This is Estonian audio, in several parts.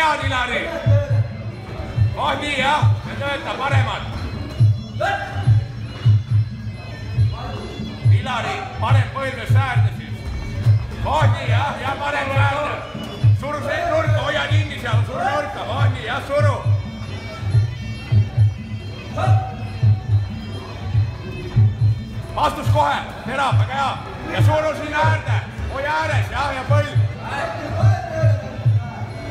pead, Ilari. oh nii jah, see töötab paremalt. Ilari, parem põlve säärde siis. oh nii jah, ja parem säärde. suru see nurka, hoia kinni seal, suru nurka, oh nii jah, suru. vastus kohe, terav, väga hea ja suru sinna äärde, hoia ääres jah, ja põlv.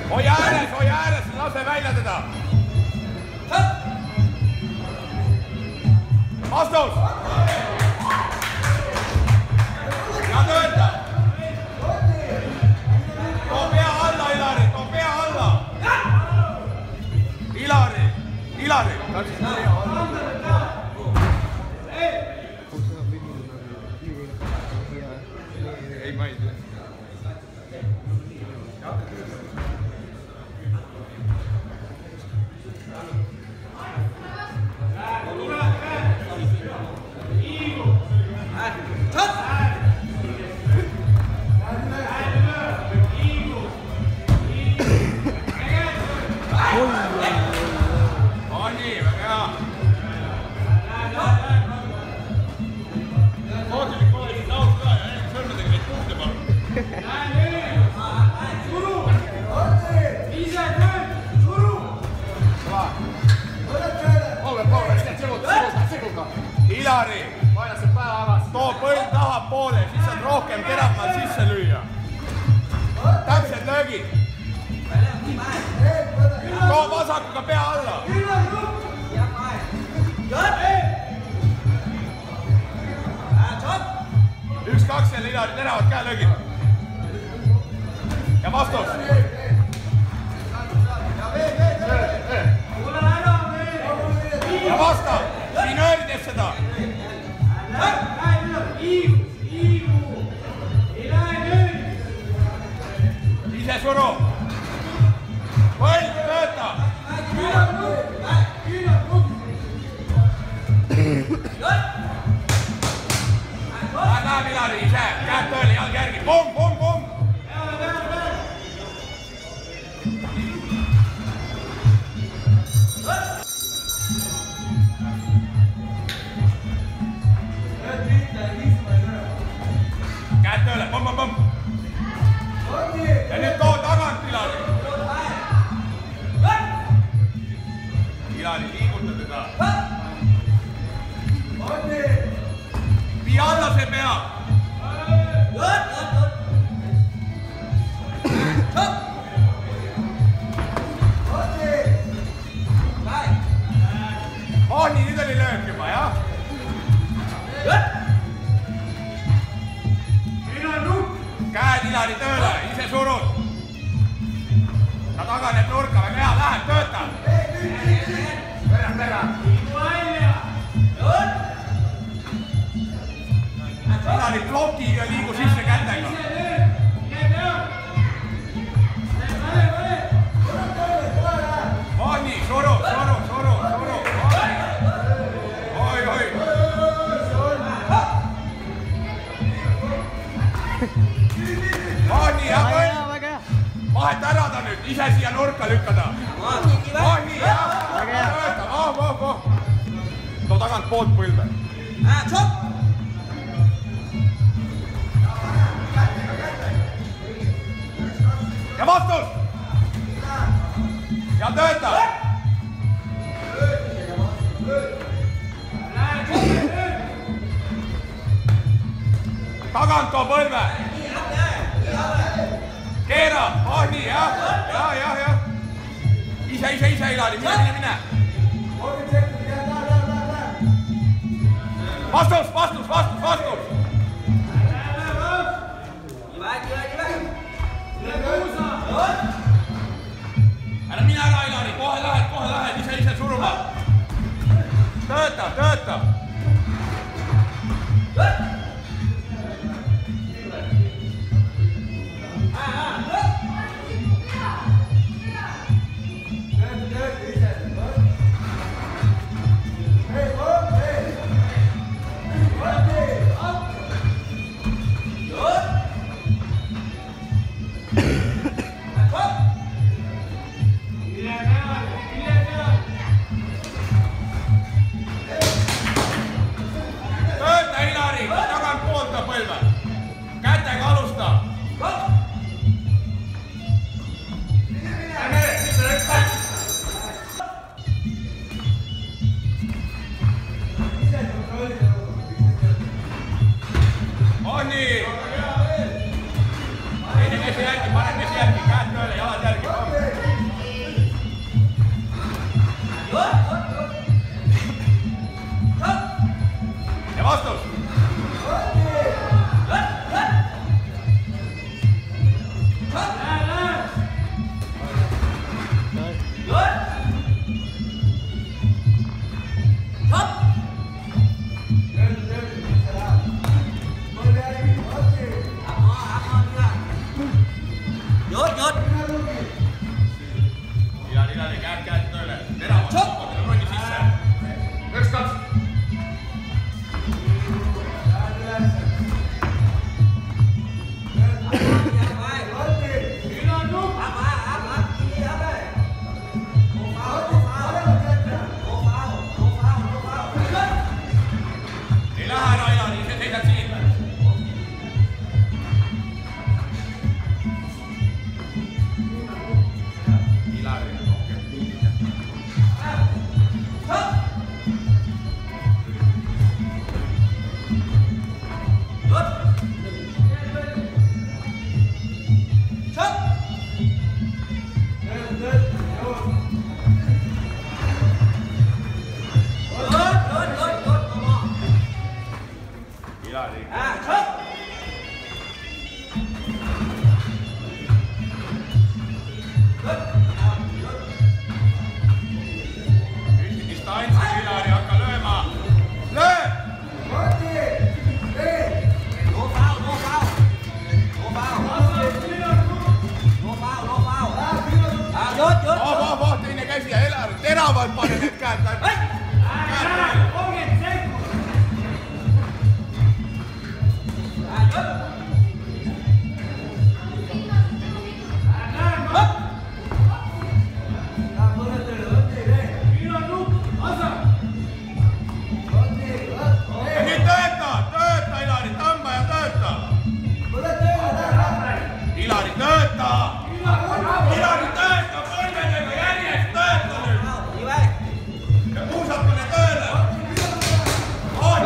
Hoia ääres, hoia ääres, lase välja teda. vastus. ja tööta. Neid punkte palun. Ilari, too põld tahapoole, siis saad rohkem teravamat sisse lüüa. täpsed löögid. Too vasakuga pea alla. üks-kaks jälle Ilari teravad käelöögid. ja vastus. ja vasta, finöörides seda. ise suru. tööle, pomm. ja nüüd too tagant Ilari. Ilari, liiguta teda. vii alla see pea. oh nii, nüüd oli löök juba jah. Ilari plokiga liigu sisse kätega. nii, suru, suru, suru, suru. oi, oi. nii, hea põld. vahet ära ta nüüd, ise siia nurka lükkada. oh nii, jah. töötab, oh, oh, oh. too tagantpoolt põlve. ja ja töötab. tagant too põlve. keera, oh nii jah, ja, ja, ja. ise, ise, ise, Ilari, mine, mine, mine. vastus, vastus, vastus, vastus. Ilari, Ilari, käed, Ilari, teravalt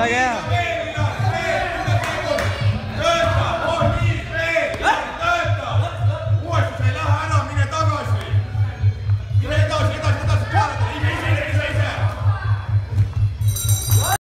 Look out.